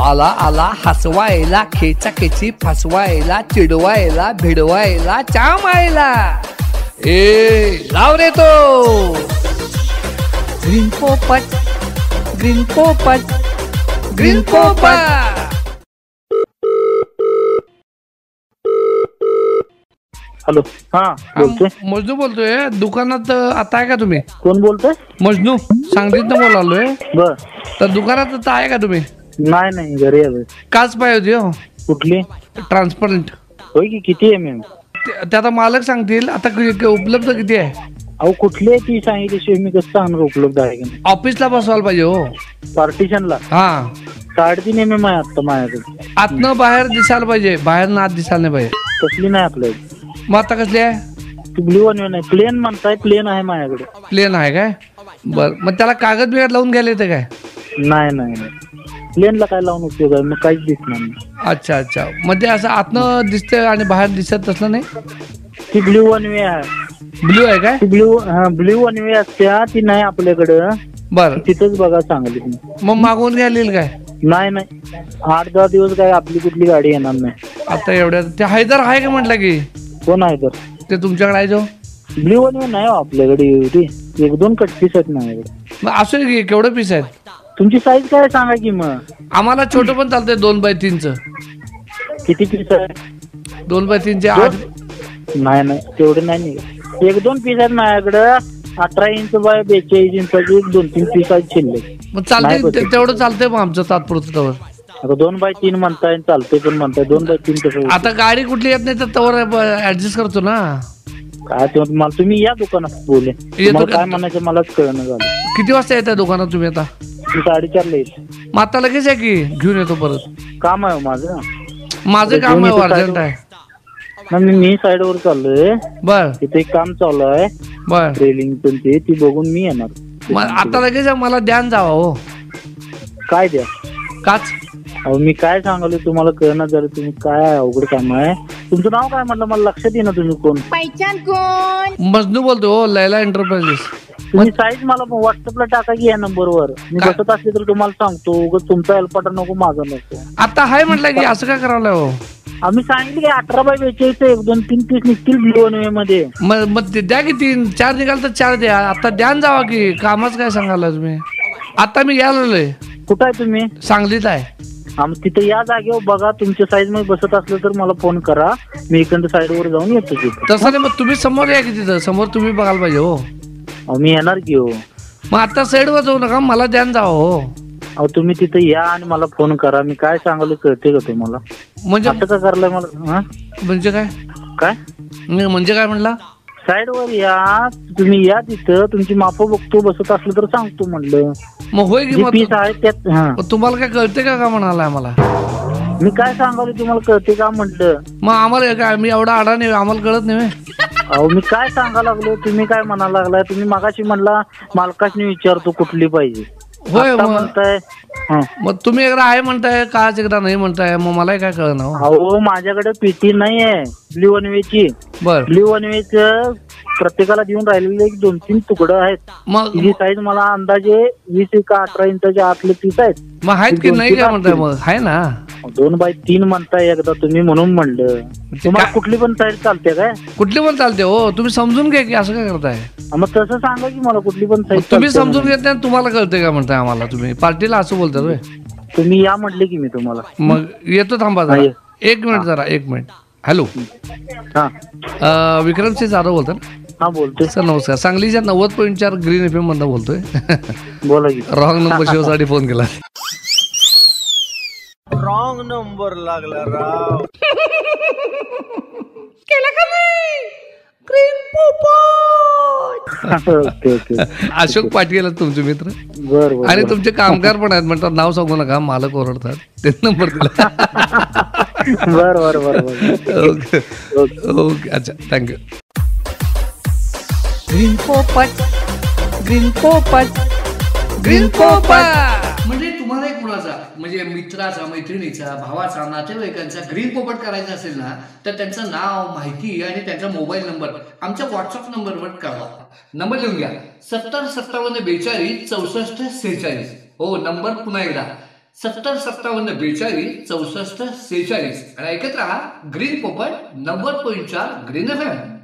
आला आला हसवायला खेचा खेची फसवायला चिडवायला भिडवायला चामायला. ए लाव रे तो. ग्रीन पोपट ग्रीन पोपट ग्रीन पोपट. हॅलो हा बोलतोय. मजनू बोलतोय दुकानात आता आहे का तुम्ही? कोण बोलतोय? मजनू सांगलीतनं बोलालोय बर. तर दुकानात आता आहे का तुम्ही? नाही नाही घरी आलोय काच पाहिजे होती हो. कुठली? ट्रान्सपरंट होय की किती एम एम ते ते आता मालक सांगतील आता कि- कि- उपलब्ध किती आहे? अहो कुठली आहे ती सांगितल्याशिवाय मी कसं सांगणार उपलब्ध आहे का ऑफिसला बसवायला पाहिजे हो. पार्टिशनला हा. साडेतीन एम एम आहे आत्ता माझ्याकडे. आतनं बाहेर दिसायला पाहिजे बाहेर ना आत दिसायला नाही पाहिजे. कसली नाही आपल्याकडे. मग आता कसली आहे? ती ब्ल्यू आणि नाही प्लेन म्हणताय प्लेन आहे माझ्याकडे. प्लेन आहे काय? बर. मग त्याला कागद बिगद लावून घ्यायला येते काय? नाही नाही नाही. प्लेनला काय लावून उपयोग आहे? मग काहीच दिसणार नाही. अच्छा अच्छा. ते असं आतनं दिसतंय आणि बाहेर दिसत तसलं नाही? ती ब्ल्यू वन वे आहे. ब्ल्यू आहे काय? ती ब्ल्यू ब्ल्यू वन वे असत्या ती नाही आपल्याकडं. बर. तिथंच बघा सांगली मग मागवून घ्यायला येईल काय? नाही नाही. आठ दहा दिवस काय आपली कुठली गाडी येणार नाही. आता एवढ्या ते हैदर आहे का म्हटलं की? कोण आहे तर? ते तुमच्याकडे आहे जो? ब्ल्यू वन नाही हो आपल्याकडे एवढी. एक दोन कटपीस आहेत माझ्याकडे. मग असू दे की केवढं पीस आहेत? तुमची साईज काय सांगा की मग? आम्हाला छोटं पण चालतंय दोन बाय तीनचं. किती पीस आहे? दोन बाय तीनचे आठ नाही नाही तेवढे नाही निघत. एक दोन पीस आहेत माझ्याकडं. अठरा इंच बाय बेचाळीस इंचाचे एक दोन तीन पीस आहेत शिल्लक. मग चालतंय नाही ते- तेवढं चालतंय मग आमचं तात्पुरतं तवर. आता दोन बाय तीन म्हणताय चालते पण म्हणताय. दोन बाय तीन कसं? आता गाडी कुठली येत नाही तर तवर ऍडजस्ट करतो ना. काय ते मला तुम्ही या दुकानात बोले तुम्हाला का? काय म्हणायचं मलाच कळणं झालं. किती वाजता येत दुकानात तुम्ही आता? साडेचारला येईल. मग आता लगेच आहे की घेऊन येतो परत. काम आहे हो माझं. माझं काम आहे अर्जंट? आहे. मी मी साईडवर चाललोय. बर. तिथे एक काम चालू आहे. बर. रेलिंग पण ते ती बघून मी येणार. मग आता लगेच आहे, मला ध्यान जावा हो. काय द्या? काच. अहो मी काय सांगालो तुम्हाला कळणार जरा तुम्ही काय अवघड काम आहे. तुमचं नाव काय म्हटलं? मला लक्षात येईना तुम्ही कोण. पहिचान कोण? मजनू बोलतो हो लैला एंटरप्राइजेस तुम्ही साईज मला व्हॉट्सअपला टाका की या नंबरवर मी? बसत असले तर तुम्हाला सांगतो उगाच तुमचा हेल्पाटा नको माझा नको. आता हाय म्हटलं की असं काय करावं हो? आम्ही सांगितले की अठरा बाय बेचाळीस एक दोन तीन पीस निघतील ब्ल्यू वे मध्ये. मग मग ते द्या की तीन चार निघाल तर चार द्या. आता ध्यान जावा की कामच काय सांगायला तुम्ही आता मी यायला आलोय कुठं आहे तुम्ही? सांगलीत आहे. आम तिथे या जागेवर बघा तुमच्या साईजमध्ये बसत असलं तर मला फोन करा. मी इकडं साईडवर जाऊन येतो तिथे. तसं नाही मग तुम्ही समोर या की तिथं? समोर तुम्ही बघायला पाहिजे हो. अहो, मी येणार की हो. मग आता साईडवर जाऊ नका मला ध्यान जावा हो. अहो तुम्ही तिथे या आणि मला फोन करा. मी काय सांगालो कळते का तुम्हाला? म्हणजे असं का करलंय मला? हा? म्हणजे काय? काय? म्हणजे म्हणजे काय म्हणला? साईडवर या तुम्ही या तिथं. तुमची मापं बघतो बसत असलं तर सांगतो म्हणलं. मग होय की जे मग पीस आहे त्यात हा. मग तुम्हाला काय कळते का का म्हणाला मला? मी काय सांगालो तुम्हाला कळते का म्हटलं मग आम्हाला काय मी एवढा आडा नाही आम्हाला कळत नाही व्हय. अहो मी काय सांगा लागलो? तुम्ही काय म्हणा लागलाय? तुम्ही मागाशी म्हणला मालकाशी विचारतो कुठली पाहिजे. होय आता मग. म्हणताय हा. मग तुम्ही एकदा आहे म्हणताय काच एकदा नाही म्हणताय मग मलाही काय कळणार हो. अहो माझ्याकडे पेटी नाही आहे ब्ल्यू वनवेची बर. ब्ल्यू वनवेच प्रत्येकाला देऊन राहिलेले एक दोन तीन तुकडं आहेत. मग तिची साईज मला अंदाजे वीस का अठरा इंचाच्या आतले पीस आहेत. मग आहेत की नाही काय म्हणताय मग? आहे ना. दोन बाय तीन म्हणताय एकदा तुम्ही म्हणून म्हणलं. तुम्हाला काय- कुठली पण साईज चालते काय? कुठली पण चालते हो. तुम्ही समजून घ्या की असं काय करताय. मग तसं सांगा की मला कुठली पण साईज तुम्ही समजून घेत नाही तुम्हाला कळते का म्हणताय आम्हाला तुम्ही? पार्टीला असं बोलतात होय. तुम्ही या म्हटले की मी तुम्हाला. मग येतो थांबा जरा. ये. एक मिनिट जरा एक मिनिट. हॅलो. हा. अं, विक्रमसिंह जाधव बोलतात हा बोलतोय. सर नमस्कार. सांगलीच्या नव्वद पॉईंट चार ग्रीन एफ एम मधनं बोलतोय. बोला की. रॉंग नंबर शिवसाठी फोन केला. रॉंग नंबर लागला राव. Okay okay. अशोक पाटील आहेत तुमचे मित्र. बर बर आणि तुमचे कामगार पण आहेत म्हणतात नाव सांगू नका मालक ओरडतात. ते नंबर दिला. बर बर बर बर. ओके. ओके. अच्छा थँक्यू ग्रीन पोपट ग्रीन पोपट ग्रीन पोपट. म्हणजे मित्राचा मैत्रिणीचा भावाचा नातेवाईकांचा ग्रीन पोपट करायचा असेल ना तर त्यांचं नाव माहिती आणि त्यांचा मोबाईल नंबर आमच्या व्हॉट्सअप नंबरवर कळवा. नंबर लिहून घ्या. सत्तर सत्तावन्न बेचाळीस चौसष्ट सेहेचाळीस. हो नंबर पुन्हा एकदा. सत्तर सत्तावन्न बेचाळीस चौसष्ट सेहेचाळीस. आणि ऐकत राहा ग्रीन पोपट नव्वद पॉईंट चार ग्रीन एफ एम